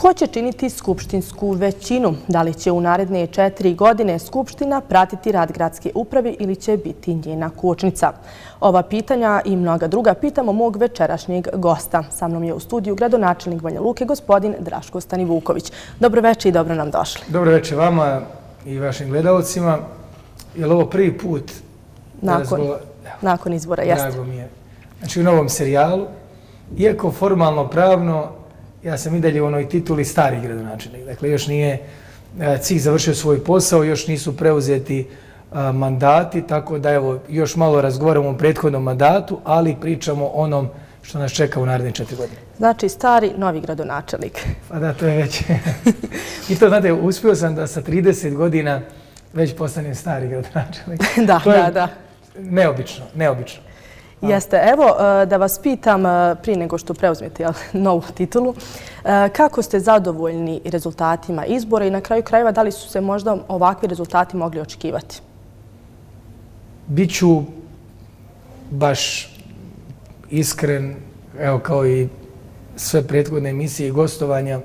Ko će činiti skupštinsku većinu? Da li će u naredne četiri godine skupština pratiti rad gradske uprave ili će biti njena kočnica? Ova pitanja i mnoga druga pitamo mog večerašnjeg gosta. Sa mnom je u studiju gradonačelnik Banja Luke, gospodin Draško Stanivuković. Dobro večer i dobro nam došli. Dobro večer vama i vašim gledalcima. Je li ovo prvi put? Nakon izbora, jeste. Drago mi je. Znači u novom serijalu, iako formalno pravno ja sam i dalje u onoj tituli stari gradonačelnik. Dakle, još nije e, cilj završio svoj posao, još nisu preuzeti e, mandati, tako da evo, još malo razgovaramo o prethodnom mandatu, ali pričamo o onom što nas čeka u naredne četiri godine. Znači, stari, novi gradonačelnik. Pa da, to je već. I to, znate, uspio sam da sa 30 godina već postanem stari gradonačelnik. Da, da, da. Neobično, neobično. Jeste. Evo, e, da vas pitam, e, prije nego što preuzmete novu titulu, e, kako ste zadovoljni rezultatima izbora i na kraju krajeva da li su se možda ovakvi rezultati mogli očekivati? Biću baš iskren, evo kao i sve prethodne emisije i gostovanja.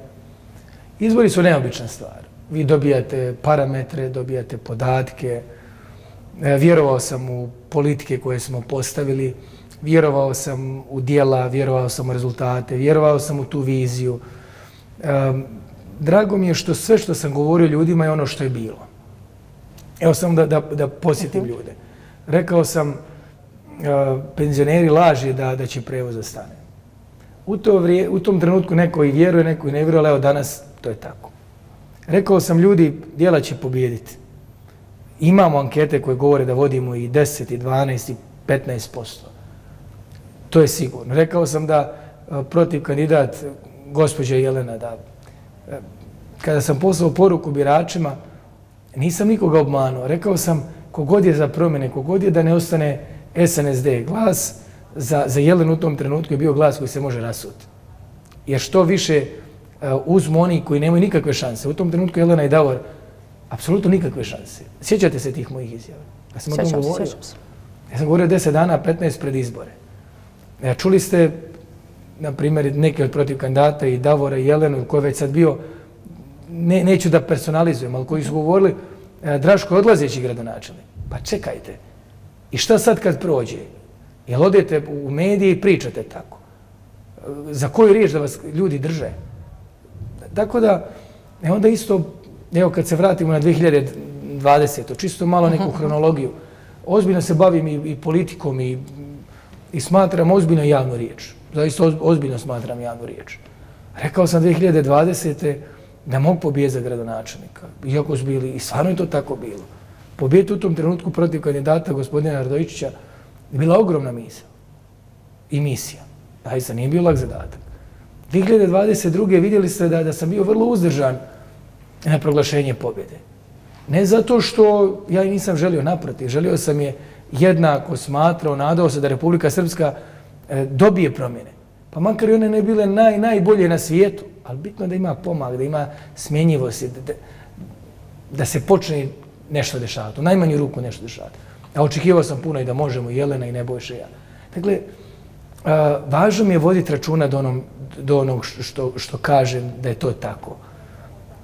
Izbori su neobična stvar. Vi dobijate parametre, dobijate podatke, vjerovao sam u politike koje smo postavili, vjerovao sam u dijela, vjerovao sam u rezultate, vjerovao sam u tu viziju. Drago mi je što sve što sam govorio ljudima je ono što je bilo. Evo samo da, da, da posjetim mhm. ljude. Rekao sam, e, penzioneri laži da, da će prevoz stane. U, to vrije, u tom trenutku neko i vjeruje, neko i ne vjeruje, ali evo danas to je tako. Rekao sam ljudi, dijela će pobijediti imamo ankete koje govore da vodimo i 10, i 12, i 15 posto. To je sigurno. Rekao sam da e, protiv kandidat gospođa Jelena, da e, kada sam poslao poruku biračima, nisam nikoga obmanuo. Rekao sam kogod je za promjene, kogod je da ne ostane SNSD glas, za, za Jelenu u tom trenutku je bio glas koji se može rasuti. Jer što više uh, uzmu oni koji nemaju nikakve šanse. U tom trenutku Jelena i Davor apsolutno nikakve šanse. Sjećate se tih mojih izjava? Ja sam sjećam se, sjećam se. Ja sam govorio 10 dana, 15 pred izbore. Ja, čuli ste, na primjer, neke od protiv kandidata i Davora i Jelenu, koji je već sad bio, ne, neću da personalizujem, ali koji su govorili, e, Draško je odlazeći gradonačelnik. Pa čekajte, i šta sad kad prođe? Jel odete u medije i pričate tako? Za koju riječ da vas ljudi drže? Tako da, e onda isto evo kad se vratimo na 2020. čisto malo neku hronologiju, ozbiljno se bavim i, i politikom i, i smatram ozbiljno javnu riječ. Zaista ozbiljno smatram javnu riječ. Rekao sam 2020. da mogu pobijeti za gradonačelnika. Iako su bili, i stvarno je to tako bilo. Pobijeti u tom trenutku protiv kandidata gospodina Radovićića je bila ogromna misija. i misija. Zaista nije bio lak zadatak. 2022. vidjeli ste da, da sam bio vrlo uzdržan na proglašenje pobjede. Ne zato što ja i nisam želio naprati, želio sam je jednako smatrao, nadao se da Republika Srpska e, dobije promjene. Pa makar i one ne bile naj, najbolje na svijetu, ali bitno da ima pomak, da ima smjenjivost, da, da se počne nešto dešavati, u najmanju ruku nešto dešavati. A očekivao sam puno i da možemo, Jelena i Nebojše ja. Dakle, a, važno mi je voditi računa do, onom, do onog što, što kažem da je to tako.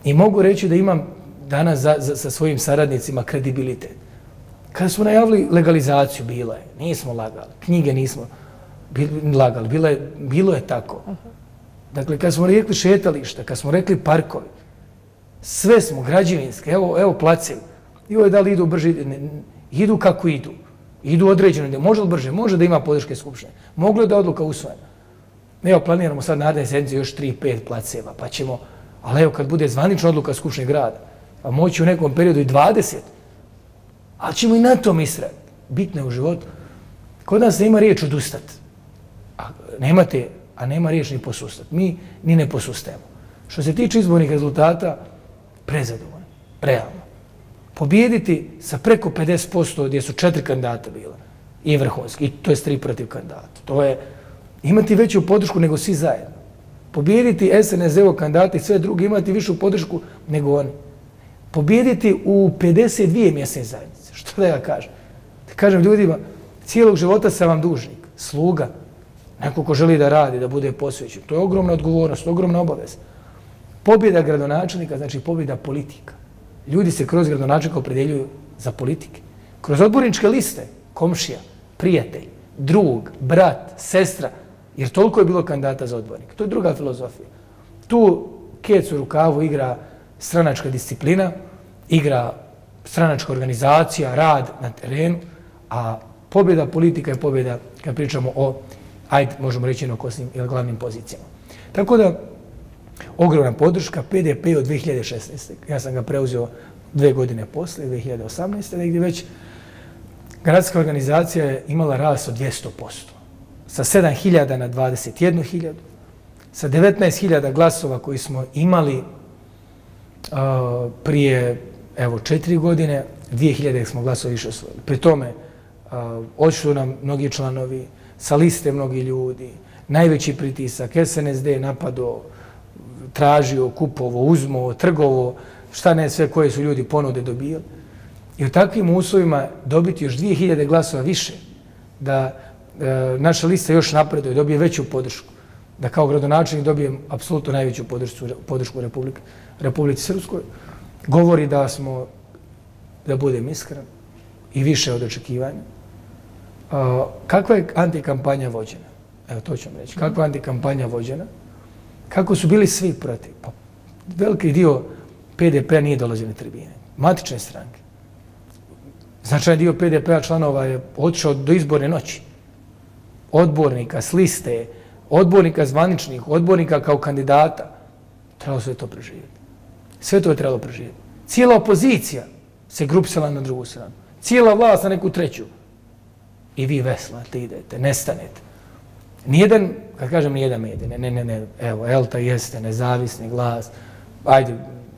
I mogu reći da imam danas za, za, sa svojim saradnicima kredibilitet. Kada smo najavili legalizaciju, bilo je, nismo lagali, knjige nismo lagali, bilo je, bilo je tako. Dakle, kada smo rekli šetališta, kada smo rekli parkovi, sve smo građevinske, evo, evo placevi, i ovo je da li idu brže, ne, idu kako idu, idu određeno, može li brže, može da ima podrške skupštine, moglo je da odluka usvojena. Evo, planiramo sad naredne sedmice još 3-5 placeva, pa ćemo Ali evo kad bude zvanična odluka Skupštine grada, pa moći u nekom periodu i 20, ali ćemo i na tom istrati. Bitno je u životu. Kod nas nema riječ odustat. A nemate, a nema riječ ni posustat. Mi ni ne posustajemo. Što se tiče izbornih rezultata, prezadovoljno, realno. Pobijediti sa preko 50% gdje su četiri kandidata bila i vrhunski, i to je tri protiv kandidata. To je imati veću podršku nego svi zajedno pobijediti SNSD-ov kandidati i sve drugi imati višu podršku nego oni. Pobijediti u 52 mjesne zajednice. Što da ja kažem? Da kažem ljudima, cijelog života sam vam dužnik, sluga, neko ko želi da radi, da bude posvećen. To je ogromna odgovornost, ogromna obaveza. Pobjeda gradonačelnika znači pobjeda politika. Ljudi se kroz gradonačelnika opredeljuju za politike. Kroz odborničke liste, komšija, prijatelj, drug, brat, sestra, jer toliko je bilo kandidata za odbornik. To je druga filozofija. Tu kec u rukavu igra stranačka disciplina, igra stranačka organizacija, rad na terenu, a pobjeda politika je pobjeda kad pričamo o, ajde, možemo reći, na kosnim ili glavnim pozicijama. Tako da, ogromna podrška, PDP od 2016. Ja sam ga preuzeo dve godine posle, 2018. negdje već, gradska organizacija je imala rast od 200%. Sa 7.000 na 21.000, sa 19.000 glasova koji smo imali uh, prije evo, četiri godine, 2.000 smo glasova više osvojili. Pri tome, uh, odšli nam mnogi članovi, sa liste mnogi ljudi, najveći pritisak, SNSD napado, tražio, kupovo, uzmo, trgovo, šta ne sve koje su ljudi ponude dobijali. I u takvim uslovima dobiti još 2000 glasova više, da e, naša lista još napreduje, dobije veću podršku, da kao gradonačelnik dobijem apsolutno najveću podršku, podršku Republike, Republike Srpskoj, govori da smo, da budem iskren, i više od očekivanja. A, kakva je antikampanja vođena? Evo, to ću vam reći. Kakva je antikampanja vođena? Kako su bili svi protiv? Pa, veliki dio PDP-a nije dolazio na tribine. Matične stranke. Značajan dio PDP-a članova je otišao do izborne noći. Odbornika s liste, odbornika zvaničnih, odbornika kao kandidata. Trebalo sve to preživjeti. Sve to je trebalo preživjeti. Cijela opozicija se grupsala na drugu stranu. Cijela vlast na neku treću. I vi veslate, idete, nestanete. Nijedan, kad kažem nijedan medij, ne, ne, ne, ne, evo, Elta jeste nezavisni glas, ajde,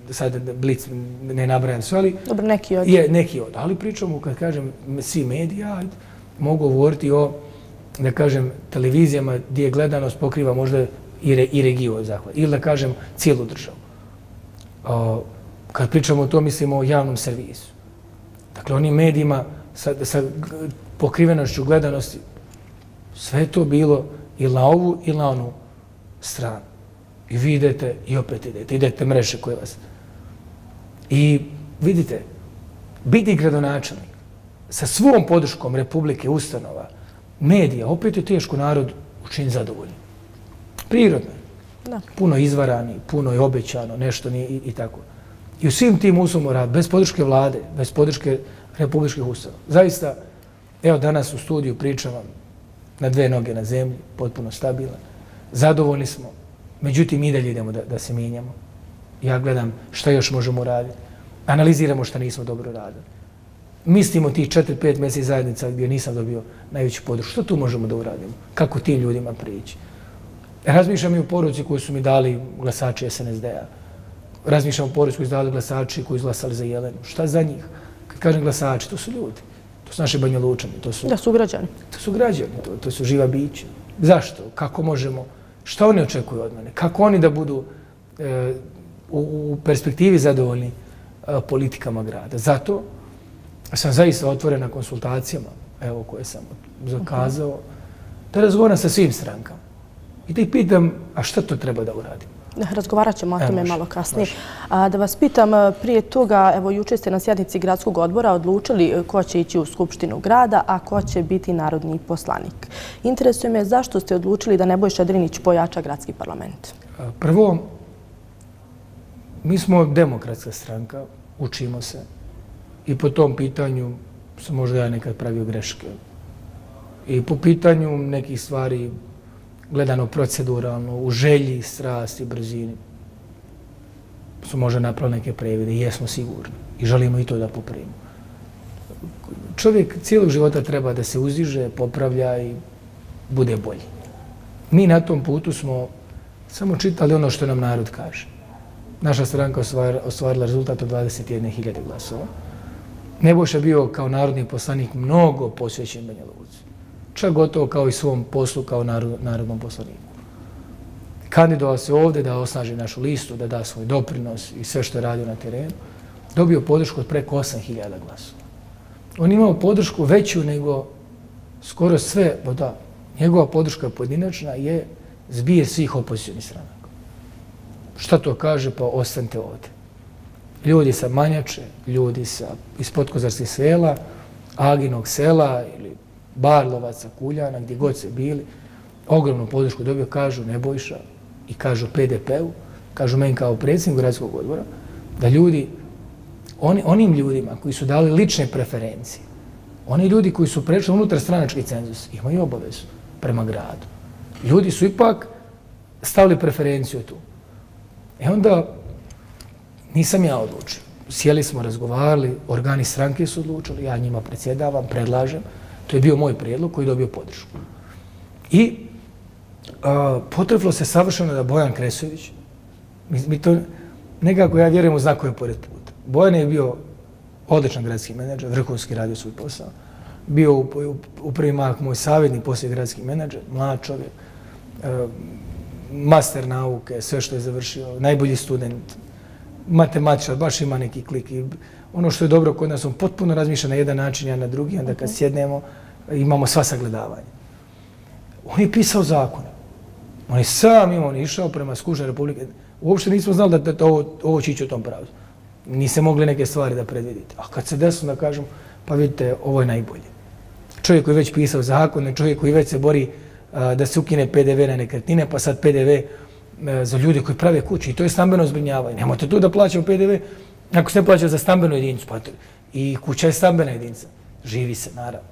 sad Blic ne nabrajam sve, ali... Dobro, neki od. Je, neki od. Ali pričamo, kad kažem, svi medija, ajde, mogu govoriti o, da kažem, televizijama gdje gledanost pokriva možda i, re, i regiju zahvat. Ili da kažem, cijelu državu. O, kad pričamo o to, mislimo o javnom servisu. Dakle, onim medijima sa, sa pokrivenošću gledanosti, sve to bilo i na ovu i na onu stranu. I vi idete i opet idete. Idete mreže koje vas... I vidite, biti gradonačelnik sa svom podrškom Republike, ustanova, medija, opet je teško narod učin zadovoljni. Prirodno. Da. Puno izvarani, puno je obećano, nešto nije i, i tako. I u svim tim uslovima rad, bez podrške vlade, bez podrške republičkih ustava. Zaista, evo danas u studiju pričam vam na dve noge na zemlji, potpuno stabilan. Zadovoljni smo, međutim i dalje idemo da, da se mijenjamo. Ja gledam šta još možemo raditi. Analiziramo šta nismo dobro radili. Mislimo tih 4-5 mjeseci zajednica gdje nisam dobio najveću podršku. Što tu možemo da uradimo? Kako tim ljudima prići? Razmišljam i o poruci koju su mi dali glasači SNSD-a. Razmišljam o poruci koju su dali glasači koji izglasali za Jelenu. Šta za njih? Kad kažem glasači, to su ljudi. To su naše banjolučani. To su, da su građani. To su građani, to, to su živa bića. Zašto? Kako možemo? Šta oni očekuju od mene? Kako oni da budu e, u, u perspektivi zadovoljni e, politikama grada? Zato sam zaista otvoren na konsultacijama, evo koje sam zakazao, da razgovaram sa svim strankama. I da ih pitam, a šta to treba da uradim? Razgovarat ćemo o tome malo kasnije. A, da vas pitam, e, prije toga, evo, juče ste na sjednici gradskog odbora odlučili e, ko će ići u Skupštinu grada, a ko će biti narodni poslanik. Interesuje me zašto ste odlučili da Nebojša Drinić pojača gradski parlament? Prvo, mi smo demokratska stranka, učimo se. I po tom pitanju sam možda ja nekad pravio greške. I po pitanju nekih stvari gledano proceduralno, u želji, strasti, brzini, su možda napravili neke previde, jesmo sigurni i želimo i to da popravimo. Čovjek cijelog života treba da se uziže, popravlja i bude bolji. Mi na tom putu smo samo čitali ono što nam narod kaže. Naša stranka ostvarila rezultat od 21.000 glasova. Nebojša bio kao narodni poslanik mnogo posvećen Banja Luci čak gotovo kao i svom poslu kao narodnom poslaniku. Kandidovao se ovdje da osnaži našu listu, da da svoj doprinos i sve što je radio na terenu, dobio podršku od preko 8000 glasova. On imao podršku veću nego skoro sve, bo da, njegova podrška pojedinačna je zbije svih opozicijnih stranaka. Šta to kaže? Pa ostanite ovdje. Ljudi sa Manjače, ljudi sa iz Potkozarskih sela, Aginog sela ili Barlovaca, Kuljana, gdje god se bili, ogromnu podršku dobio, kažu Nebojša i kažu PDP-u, kažu meni kao predsjednik gradskog odbora, da ljudi, oni, onim ljudima koji su dali lične preferencije, oni ljudi koji su prešli unutar stranački cenzus, imaju obavezu prema gradu. Ljudi su ipak stavili preferenciju tu. E onda nisam ja odlučio. Sjeli smo, razgovarali, organi stranke su odlučili, ja njima predsjedavam, predlažem. To je bio moj prijedlog koji je dobio podršku. I a, potreflo se savršeno da Bojan Kresović, mi, mi to nekako ja vjerujem u znakove pored puta. Bojan je bio odličan gradski menadžer, vrhunski radio svoj posao. Bio u, u, u prvi mah moj savjetnik, poslije gradski menadžer, mlad čovjek, e, master nauke, sve što je završio, najbolji student, matematičar, baš ima neki klik. I ono što je dobro kod nas, on potpuno razmišlja na jedan način, ja na drugi, onda kad mhm. sjednemo, imamo sva sagledavanja. On je pisao zakone. On je sam imao, on je išao prema Skušnje republike. Uopšte nismo znali da, da ovo, ovo će ići u tom pravu. Niste mogli neke stvari da predvidite. A kad se desilo da kažem, pa vidite, ovo je najbolje. Čovjek koji je već pisao zakone, čovjek koji već se bori a, da se ukine PDV na nekretnine, pa sad PDV a, za ljude koji prave kuće. I to je stambeno zbrinjavanje. Nemojte tu da plaćamo PDV ako se ne plaća za stambenu jedinicu. Pa I kuća je stambena jedinica. Živi se, naravno.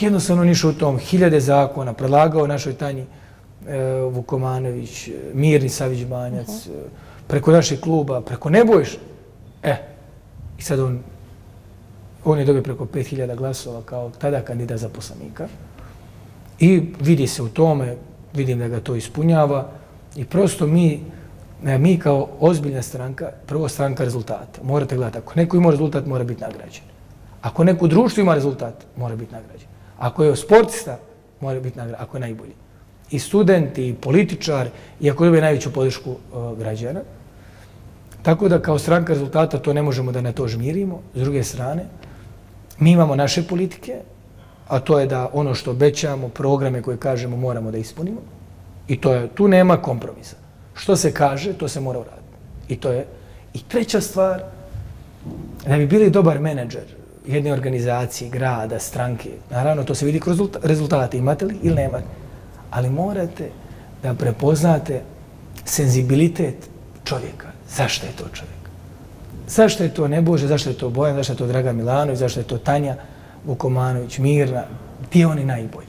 Jednostavno nišao u tom. Hiljade zakona, predlagao našoj tanji e, Vukomanović, Mirni Savić Banjac, uh -huh. preko našeg kluba, preko Nebojša. E, i sad on, on je dobio preko 5000 glasova kao tada kandidat za poslanika. I vidi se u tome, vidim da ga to ispunjava i prosto mi, ne, mi kao ozbiljna stranka, prvo stranka rezultata. Morate gledati, ako neko ima rezultat, mora biti nagrađen. Ako neko u društvu ima rezultat, mora biti nagrađen. Ako je sportista, mora biti nagrađen, ako je najbolji. I student, i političar, i ako dobije najveću podršku uh, građana, Tako da kao stranka rezultata to ne možemo da na to žmirimo. S druge strane, mi imamo naše politike, a to je da ono što obećamo, programe koje kažemo, moramo da ispunimo. I to je, tu nema kompromisa. Što se kaže, to se mora uraditi. I to je. I treća stvar, da bi bili dobar menadžer jedne organizacije, grada, stranke, naravno to se vidi kroz rezultate, imate li ili nemate, ali morate da prepoznate senzibilitet čovjeka. Zašto je to čovjek? Zašto je to Nebože, zašto je to Bojan, zašto je to Draga Milanović, zašto je to Tanja Vukomanović, Mirna, gdje oni najbolji?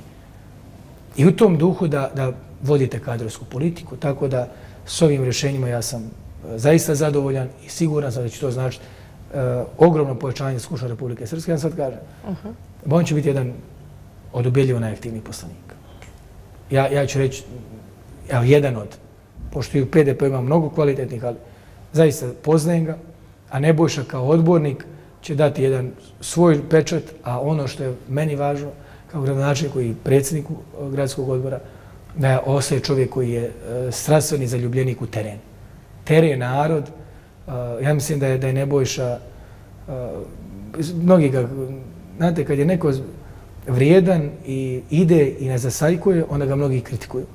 I u tom duhu da, da vodite kadrovsku politiku, tako da s ovim rješenjima ja sam e, zaista zadovoljan i siguran sam da će to značiti uh, ogromno povećanje skuša Republike Srpske. Ja sad kažem, uh -huh. on će biti jedan od ubjeljivo najaktivnijih poslanika. Ja, ja ću reći, evo, jedan od, pošto i u PDP ima mnogo kvalitetnih, ali zaista poznajem ga, a Nebojša kao odbornik će dati jedan svoj pečat, a ono što je meni važno, kao gradonačnik i predsjednik eh, gradskog odbora, da ostaje čovjek koji je e, strastveni zaljubljenik u teren. Teren narod, e, ja mislim da je, da je Nebojša, e, mnogi ga, znate, kad je neko vrijedan i ide i ne zasajkuje, onda ga mnogi kritikuju.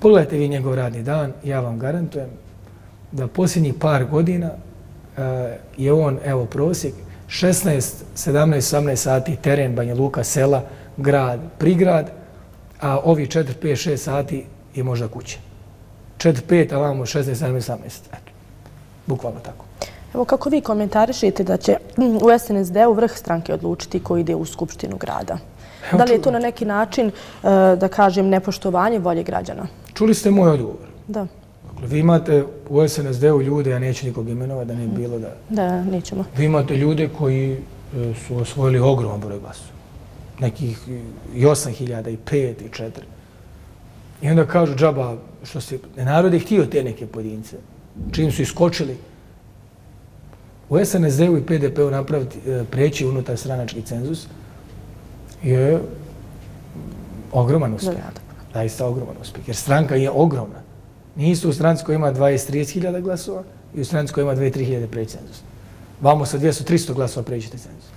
Pogledajte vi njegov radni dan, ja vam garantujem, da posljednjih par godina je on, evo, prosjek, 16, 17, 18 sati teren Banja Luka, sela, grad, prigrad, a ovi 4, 5, 6 sati je možda kuće. 4, 5, a vamo 16, 17, 18. Eto, bukvalno tako. Evo, kako vi komentarišite da će u SNSD-u vrh stranke odlučiti ko ide u Skupštinu grada? Evo, da li je to na neki način, uh, da kažem, nepoštovanje volje građana? Čuli ste moj odgovor. Da. Dakle, vi imate u SNSD-u ljude, ja neću nikog imenovati da ne bi bilo da... Da, nećemo. Vi imate ljude koji e, su osvojili ogroman broj glasova. Nekih i 8.000, i 5, i 4. I onda kažu džaba, što se... Narod je htio te neke pojedince. Čim su iskočili, u SNSD-u i PDP-u napraviti, e, preći unutar stranački cenzus je ogroman uspjeh. Zaista ogroman uspjeh. Jer stranka je ogromna. Nisu u stranci koja ima 20-30 hiljada glasova i u stranci koja ima 2-3 hiljade preći cenzus. Vamo sa 200-300 glasova prećete cenzus.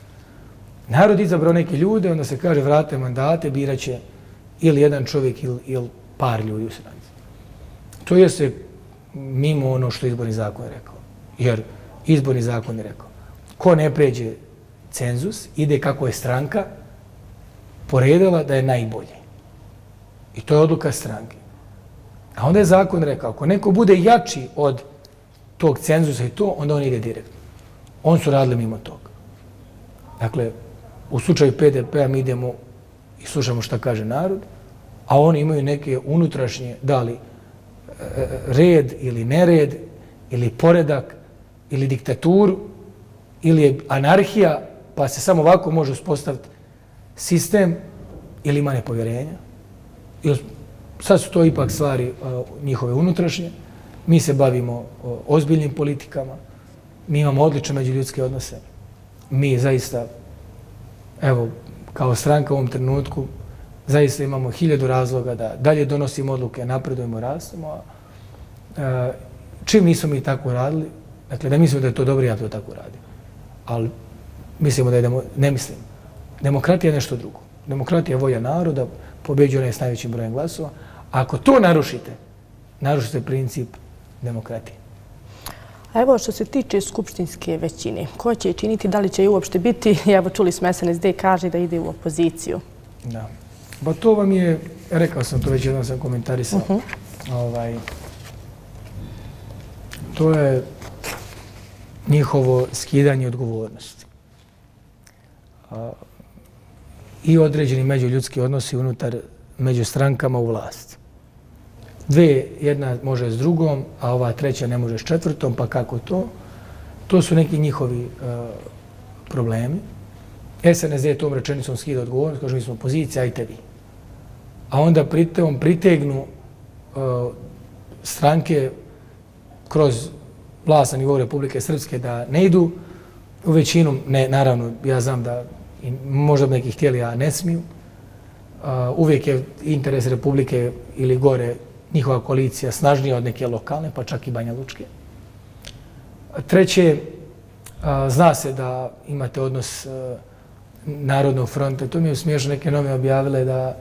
Narod izabrao neke ljude, onda se kaže vrate mandate, biraće ili jedan čovjek ili, ili par ljudi u stranci. To je se mimo ono što izborni zakon je rekao. Jer izborni zakon je rekao, ko ne pređe cenzus, ide kako je stranka poredila da je najbolji. I to je odluka stranke. A onda je zakon rekao, ako neko bude jači od tog cenzusa i to, onda on ide direktno. On su radili mimo toga. Dakle, u slučaju PDP-a mi idemo i slušamo šta kaže narod, a oni imaju neke unutrašnje, da li e, red ili nered, ili poredak, ili diktaturu, ili je anarhija, pa se samo ovako može uspostaviti sistem, ili ima nepovjerenja. Sad su to ipak stvari njihove unutrašnje. Mi se bavimo ozbiljnim politikama, mi imamo odlične međuljudske odnose. Mi zaista, evo, kao stranka u ovom trenutku, zaista imamo hiljadu razloga da dalje donosimo odluke, napredujemo, rastemo. E, čim nismo mi tako radili, dakle, ne mislimo da je to dobro, ja to tako radim. Ali mislimo da je, demo, ne mislim, demokratija je nešto drugo. Demokratija je volja naroda, pobeđuje onaj s najvećim brojem glasova. Ako to narušite, narušite princip demokratije. A evo što se tiče skupštinske većine, ko će činiti, da li će i uopšte biti? Evo čuli smo SNSD kaže da ide u opoziciju. Da. Ba to vam je, rekao sam to već jednom sam komentarisao, uh -huh. ovaj, to je njihovo skidanje odgovornosti. A, I određeni međuljudski odnosi unutar među strankama u vlasti. Dve, jedna može s drugom, a ova treća ne može s četvrtom, pa kako to? To su neki njihovi e, problemi. SNSD je tom rečenicom skida odgovornost, kaže mi smo pozicija, ajte vi. A onda pritom pritegnu e, stranke kroz vlast na nivou Republike Srpske da ne idu u većinu, ne, naravno, ja znam da i možda bi neki htjeli, a ne smiju. Uh, uvijek je interes Republike ili gore njihova koalicija snažnija od neke lokalne, pa čak i Banja Lučke. Treće, zna se da imate odnos Narodnog fronta. To mi je smiješno, neke nove objavile da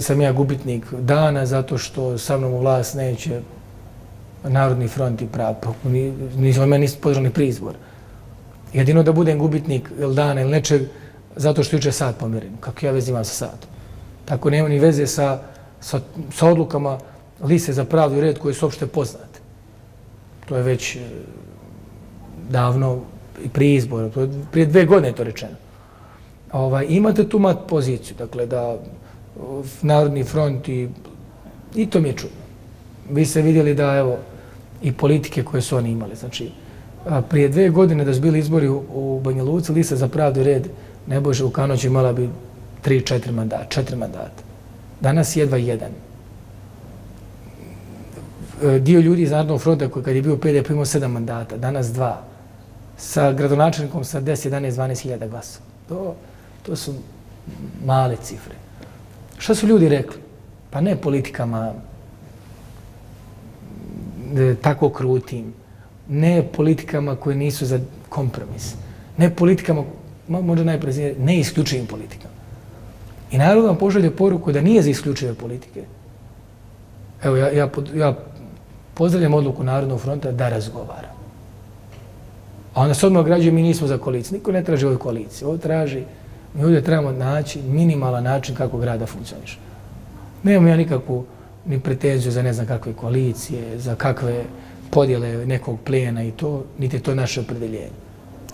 sam ja gubitnik dana zato što sa mnom u vlast neće Narodni front i prav. Nisam meni podržali prizbor. Jedino da budem gubitnik ili dana ili nečeg zato što juče sad pomirim. Kako ja vezi imam sa satom? Tako nema ni veze sa, sa, sa odlukama lise za pravdu i red koje su opšte poznate. To je već e, davno i prije izbora, to je prije dve godine to rečeno. Ovaj, imate tu mat poziciju, dakle da e, Narodni front i, i to mi je čudno. Vi ste vidjeli da evo i politike koje su oni imali. Znači, prije dve godine da su bili izbori u, u Banja Luci, Lisa za pravdu i red, Nebojša Vukanović imala bi tri, četiri mandata, četiri mandata. Danas jedva jedan. E, dio ljudi iz Narodnog fronta koji kad je bio PDP imao sedam mandata, danas dva, sa gradonačelnikom sa 10, 11, 12 hiljada glasova. To, to su male cifre. Šta su ljudi rekli? Pa ne politikama e, tako krutim, ne politikama koje nisu za kompromis, ne politikama, možda najprezinije, ne isključivim politikama. I narod vam pošalje poruku da nije za isključive politike. Evo, ja, ja, ja pozdravljam odluku Narodnog fronta da razgovara. A onda se odmah građuje, mi nismo za koaliciju. Niko ne traži ovoj koaliciji. Ovo traži, mi ovdje trebamo naći minimalan način kako grada funkcioniše. Nemamo ja nikakvu ni pretenziju za ne znam kakve koalicije, za kakve podjele nekog plijena i to, niti to naše opredeljenje.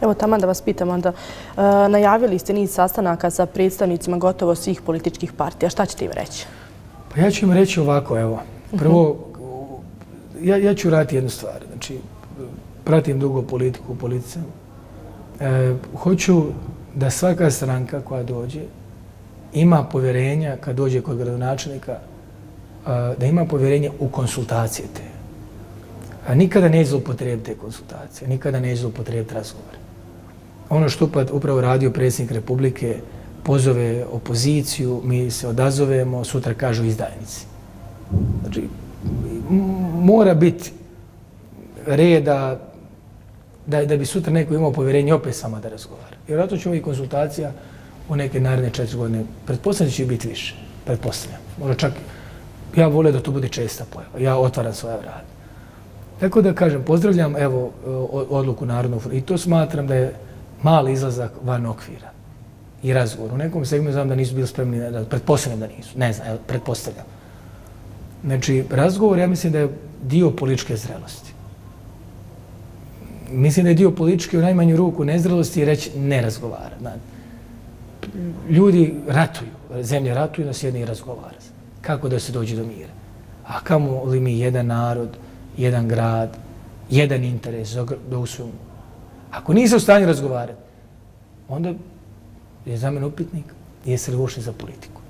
Evo, tamo da vas pitam, onda, e, najavili ste niz sastanaka sa predstavnicima gotovo svih političkih partija. Šta ćete im reći? Pa ja ću im reći ovako, evo. Prvo, ja, ja ću raditi jednu stvar. Znači, pratim dugo politiku u. E, hoću da svaka stranka koja dođe ima povjerenja kad dođe kod gradonačelnika, e, da ima povjerenje u konsultacije te. A nikada ne zlopotrebite konsultacije, nikada ne zlopotrebi razgovore. Ono što pa upravo radio predsjednik Republike, pozove opoziciju, mi se odazovemo, sutra kažu izdajnici. Znači, mora biti reda da, da bi sutra neko imao povjerenje opet sama da razgovara. Jer zato će ovih konsultacija u neke naredne četiri godine, pretpostavljam će biti više, pretpostavljam. Možda čak, ja volio da to bude česta pojava, ja otvaram svoja vrata. Tako da kažem, pozdravljam evo odluku Narodnog fronta i to smatram da je mali izlazak van okvira i razgovor. U nekom segmentu znam da nisu bili spremni, da, pretpostavljam da nisu, ne znam, pretpostavljam. Znači, razgovor, ja mislim da je dio političke zrelosti. Mislim da je dio političke u najmanju ruku nezrelosti i reći ne razgovara. Ljudi ratuju, zemlje ratuju, nas jedni razgovara. Kako da se dođe do mira? A kamo li mi jedan narod, jedan grad, jedan interes da usvojimo? Ako nisi u stanju razgovarati, onda je za mene upitnik, jesi li ušli za politiku?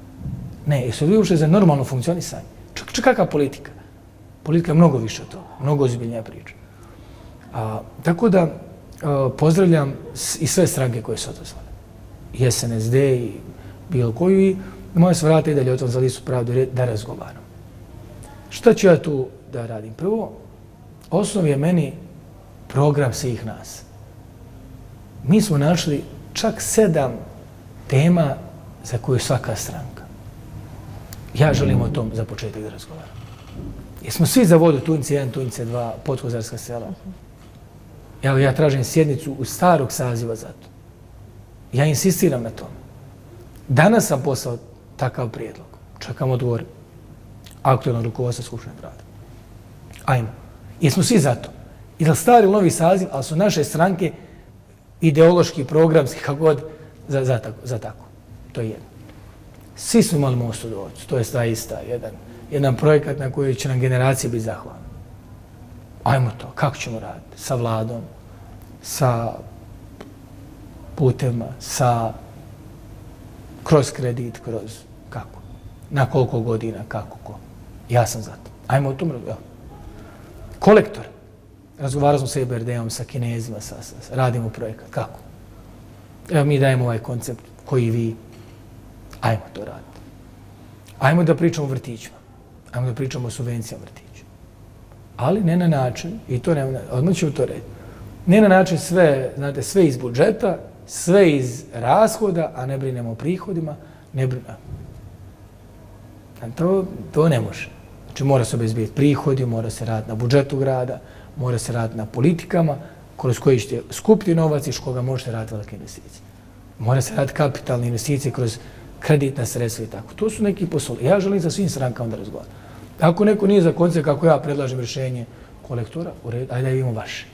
Ne, jesu li ušli za normalno funkcionisanje? Čak, čak kakva politika? Politika je mnogo više od toga, mnogo ozbiljnija priča. A, tako da a, pozdravljam i sve stranke koje su odazvale. I SNSD i bilo koju i moje se vrata i dalje o tom za listu pravdu da razgovaram. Šta ću ja tu da radim? Prvo, osnov je meni program svih nas. Mi smo našli čak sedam tema za koju svaka stranka. Ja želim o tom za početak da razgovaram. Jesmo svi za vodu Tunjice 1, Tunjice 2, Podkozarska sela. Ja, ja tražim sjednicu u starog saziva za to. Ja insistiram na tom. Danas sam poslao takav prijedlog. Čekam odgovor aktualnog rukovodstva Skupštine grada. Ajmo. Jesmo svi za to. Ili stari ili novi saziv, ali su naše stranke ideološki, programski, kako god, za, za, tako, za tako. To je jedno. Svi smo imali most u dovoljcu, To je zaista jedan, jedan projekat na koji će nam generacije biti zahvalni. Ajmo to. Kako ćemo raditi? Sa vladom, sa putevima, sa kroz kredit, kroz kako? Na koliko godina, kako, ko? Ja sam za to. Ajmo o tom razgovarati. Kolektor. Razgovarali smo sa EBRD-om, sa kinezima, sa, sa, sa, radimo projekat. Kako? Evo mi dajemo ovaj koncept koji vi, ajmo to raditi. Ajmo da pričamo o vrtićima. Ajmo da pričamo o subvencijama vrtiću. Ali ne na način, i to ne, odmah ću to reći, ne na način sve, znate, sve iz budžeta, sve iz rashoda, a ne brinemo o prihodima, ne brinemo. To, to ne može. Znači mora se obezbijeti prihodi, mora se raditi na budžetu grada, mora se raditi na politikama, kroz koji ćete skupiti novac i koga možete raditi velike investicije. Mora se raditi kapitalne investicije kroz kreditna sredstva i tako. To su neki poslovi. Ja želim sa svim strankama da razgovaram. Ako neko nije za konce kako ja predlažem rješenje kolektora, u redu, ajde da vidimo vaše.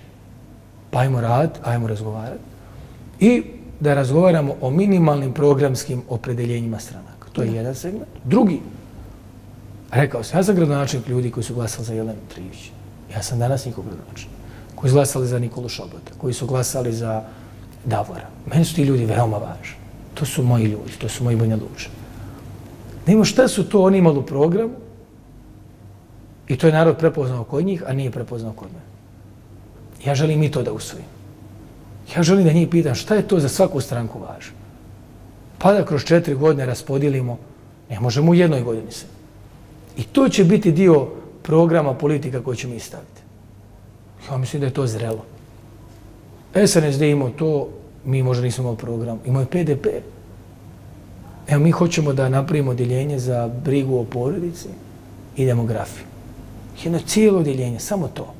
Pa ajmo raditi, ajmo razgovarati. I da razgovaramo o minimalnim programskim opredeljenjima stranaka. To je jedan segment. Drugi, rekao sam, ja sam gradonačnik ljudi koji su glasali za Jelenu Trivić. Ja sam danas nikog gradonačnik koji su glasali za Nikolu Šobota, koji su glasali za Davora. Meni su ti ljudi veoma važni. To su moji ljudi, to su moji Banja Luča. Nemo šta su to oni imali u programu i to je narod prepoznao kod njih, a nije prepoznao kod mene. Ja želim i to da usvojim. Ja želim da njih pitam šta je to za svaku stranku važno. Pa da kroz četiri godine raspodijelimo, ne možemo u jednoj godini se. I to će biti dio programa politika koji ćemo istaviti. Ja mislim da je to zrelo. SNSD imao to, mi možda nismo imali program, imao je PDP. Evo, mi hoćemo da napravimo odjeljenje za brigu o porodici i demografiju. Jedno cijelo odjeljenje, samo to.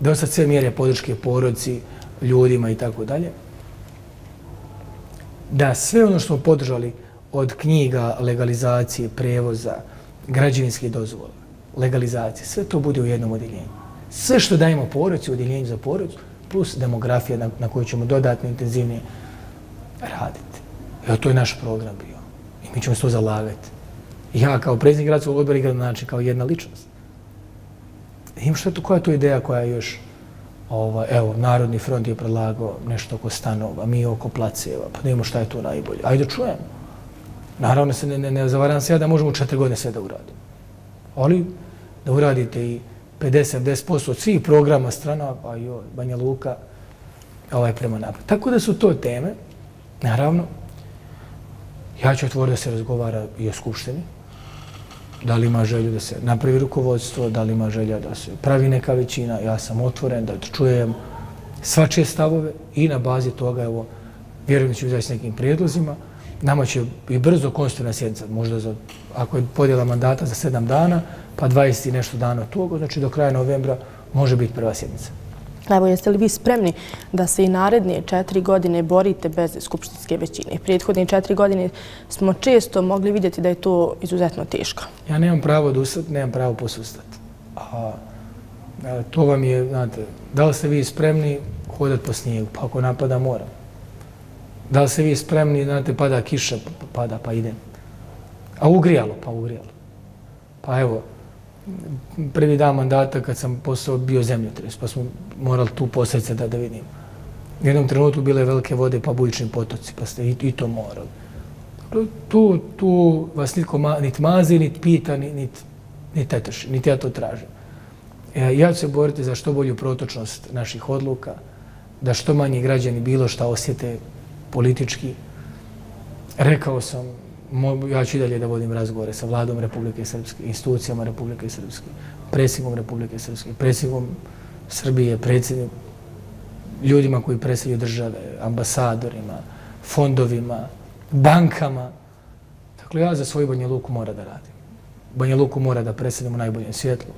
Da ostati sve mjere podrške porodci, ljudima i tako dalje. Da sve ono što smo podržali od knjiga, legalizacije, prevoza, građevinske dozvola, legalizacije, sve to bude u jednom odjeljenju sve što dajemo porodci, odjeljenju za porodicu, plus demografija na, na kojoj ćemo dodatno intenzivnije raditi. Evo, to je naš program bio. I mi ćemo se to zalagati. Ja kao predsjednik gradskog odbora i znači kao jedna ličnost. Im što to, koja je to ideja koja je još, ovaj, evo, Narodni front je predlagao nešto oko stanova, mi oko placeva, pa da šta je to najbolje. Ajde čujemo. Naravno, se ne, ne, ne zavaram se ja da možemo u četiri godine sve da uradimo. Ali da uradite i 50-10% od svih programa strana, pa i ovaj, Banja Luka, ovaj prema napad. Tako da su to teme, naravno, ja ću otvoriti da se razgovara i o Skupštini, da li ima želju da se napravi rukovodstvo, da li ima želja da se pravi neka većina, ja sam otvoren da čujem svačije stavove i na bazi toga, evo, vjerujem da ću izaći s nekim prijedlozima, nama će i brzo konstitutivna sjednica, možda za, ako je podjela mandata za sedam dana, pa 20 i nešto dana od toga, znači do kraja novembra može biti prva sjednica. Evo, jeste li vi spremni da se i naredne četiri godine borite bez skupštinske većine? Prijethodne četiri godine smo često mogli vidjeti da je to izuzetno teško. Ja nemam pravo odustati, nemam pravo posustati. A e, to vam je, znate, da li ste vi spremni hodati po snijegu? Pa ako napada, moram. Da li ste vi spremni, znate, pada kiša, pa, pa pada, pa idem. A ugrijalo, pa ugrijalo. Pa evo, prvi dan mandata kad sam postao bio zemljotres, pa smo morali tu posljedice da, da vidimo. U jednom trenutku bile velike vode pa bujični potoci, pa ste i, i to morali. Dakle, tu, tu vas nitko ma, nit mazi, nit pita, nit, nit, nit tetoši, nit ja to tražim. E, ja ću se boriti za što bolju protočnost naših odluka, da što manji građani bilo šta osjete politički. Rekao sam, ja ću dalje da vodim razgovore sa vladom Republike Srpske, institucijama Republike Srpske, predsjednikom Republike Srpske, predsjednikom Srbije, predsjednikom ljudima koji predstavljaju države, ambasadorima, fondovima, bankama. Dakle, ja za svoju Banja Luku mora da radim. Banja Luku mora da predstavljam u najboljem svjetlu.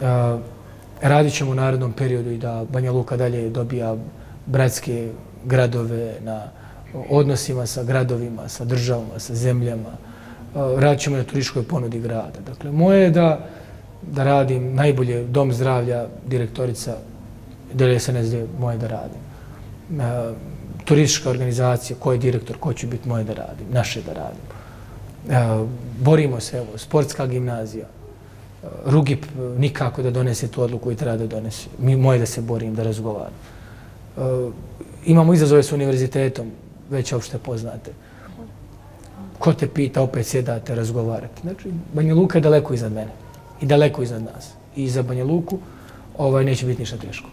E, radit ćemo u narodnom periodu i da Banja Luka dalje dobija bratske gradove na odnosima sa gradovima, sa državama, sa zemljama. E, radit ćemo na turističkoj ponudi grada. Dakle, moje je da, da radim najbolje dom zdravlja, direktorica DLSNSD, gdje moje da radim. E, turistička organizacija, ko je direktor, ko će biti moje da radim, naše da radim. E, borimo se, evo, sportska gimnazija, Rugip nikako da donese tu odluku i treba da donese. Mi moje da se borim, da razgovaram. Imamo izazove s univerzitetom, već opšte poznate. Ko te pita, opet sjedate, razgovarate. Znači, Banja Luka je daleko iznad mene i daleko iznad nas. I za Banja Luku ovaj, neće biti ništa teško.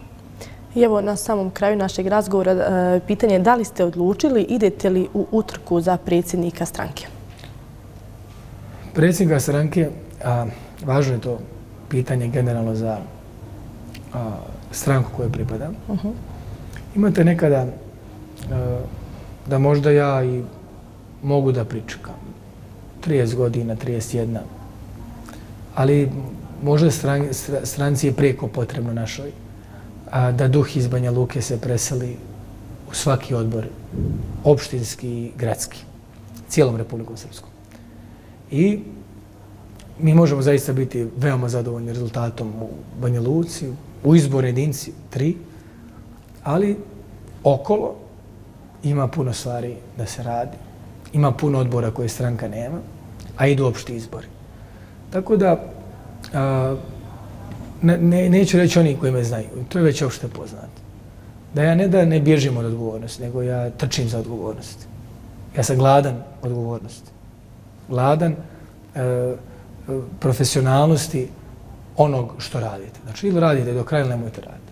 I evo, na samom kraju našeg razgovora, e, pitanje je da li ste odlučili, idete li u utrku za predsjednika stranke? Predsjednika stranke, a, važno je to pitanje generalno za a, stranku koju pripadam. Uh mhm. -huh. Imate nekada a, da možda ja i mogu da pričekam 30 godina, 31. Ali možda stran, stranci je prijeko potrebno našoj a, da duh iz Banja Luke se preseli u svaki odbor, opštinski i gradski, cijelom Republikom Srpskom. I mi možemo zaista biti veoma zadovoljni rezultatom u Banja Luci, u izboru jedinci tri, ali okolo ima puno stvari da se radi, ima puno odbora koje stranka nema, a idu opšti izbori. Tako da, a, ne, ne, neću reći oni koji me znaju, to je već opšte poznato. Da ja ne da ne bježim od odgovornosti, nego ja trčim za odgovornost. Ja sam gladan odgovornosti. Gladan e, e profesionalnosti onog što radite. Znači, ili radite do kraja ili nemojte raditi.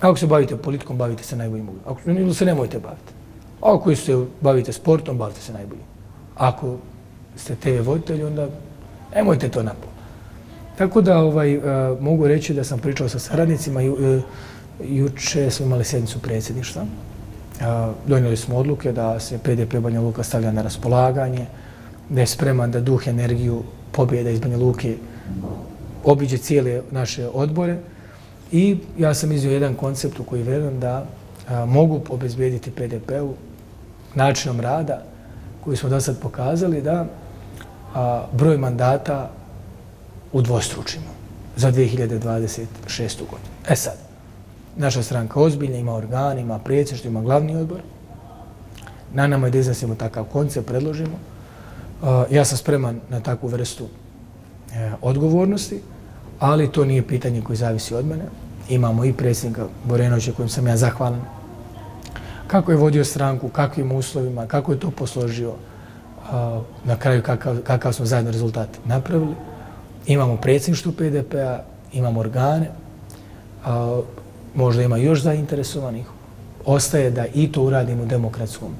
Ako se bavite politikom, bavite se najboljim ugledom. Ako ili se nemojte baviti. Ako se bavite sportom, bavite se najbolje. Ako ste TV voditelji, onda nemojte to napol. Tako da ovaj, uh, mogu reći da sam pričao sa saradnicima. Ju, uh, juče smo imali sednicu predsjedništva. Uh, donijeli smo odluke da se PDP Banja Luka stavlja na raspolaganje, da je spreman da duh energiju pobjeda iz Banja Luke obiđe cijele naše odbore. I ja sam izio jedan koncept u koji verujem da mogu obezbijediti PDP-u načinom rada koji smo do sad pokazali da a, broj mandata udvostručimo za 2026. godinu. E sad, naša stranka ozbiljna, ima organ, ima predsjedstvo, ima glavni odbor. Na nama je da iznesemo takav koncept, predložimo. Ja sam spreman na takvu vrstu e, odgovornosti, ali to nije pitanje koje zavisi od mene. Imamo i predsjednika Borenovića kojim sam ja zahvalan kako je vodio stranku, kakvim uslovima, kako je to posložio, na kraju kakav, kakav smo zajedno rezultat napravili. Imamo predsjedništvo PDP-a, imamo organe, možda ima još zainteresovanih. Ostaje da i to uradimo u demokratskom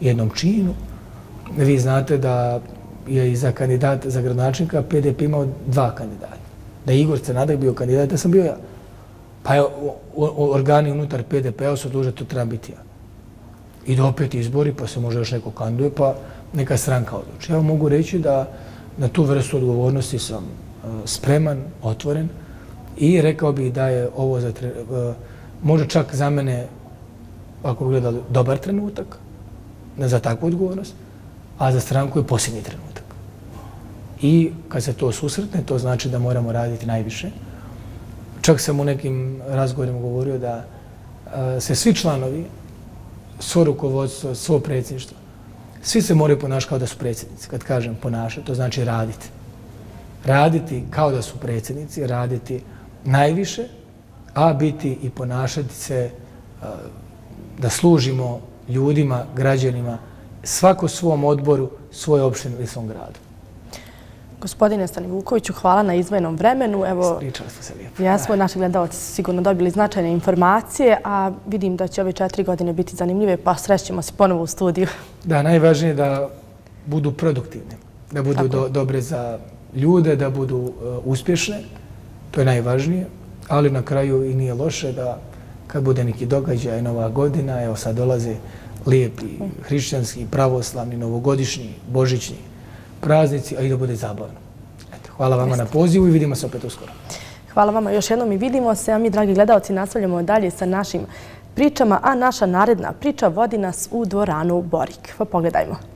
jednom činu. Vi znate da je i za kandidat za gradonačnika PDP imao dva kandidata. Da je Igor Crnadak bio kandidat, da sam bio ja. Pa je organi unutar PDP-a su duže, to treba biti ja i da opet izbori, pa se može još neko kanduje, pa neka stranka odluči. Ja mogu reći da na tu vrstu odgovornosti sam e, spreman, otvoren I rekao bih da je ovo za, tre- e, možda čak za mene, ako gledali, dobar trenutak za takvu odgovornost, a za stranku je posljednji trenutak. I kad se to susretne, to znači da moramo raditi najviše. Čak sam u nekim razgovorima govorio da e, se svi članovi, svo rukovodstvo, svo predsjedništvo, svi se moraju ponašati kao da su predsjednici. Kad kažem ponašati, to znači raditi. Raditi kao da su predsjednici, raditi najviše, a biti i ponašati se e, da služimo ljudima, građanima, svako svom odboru, svoj opštini ili svom gradu. Gospodine Stani Vukoviću, hvala na izvojenom vremenu. Evo, Pričali smo se lijepo. Ja smo naši gledalci sigurno dobili značajne informacije, a vidim da će ove četiri godine biti zanimljive, pa srećemo se ponovo u studiju. Da, najvažnije je da budu produktivne, da budu do, dobre za ljude, da budu uh, uspješne, to je najvažnije, ali na kraju i nije loše da kad bude neki događaj, nova godina, evo sad dolaze lijepi hrišćanski, pravoslavni, novogodišnji, božićni praznici, a i da bude zabavno. Eto, hvala vama na pozivu i vidimo se opet uskoro. Hvala vama još jednom i vidimo se, a mi, dragi gledalci, nastavljamo dalje sa našim pričama, a naša naredna priča vodi nas u dvoranu Borik. Pa pogledajmo.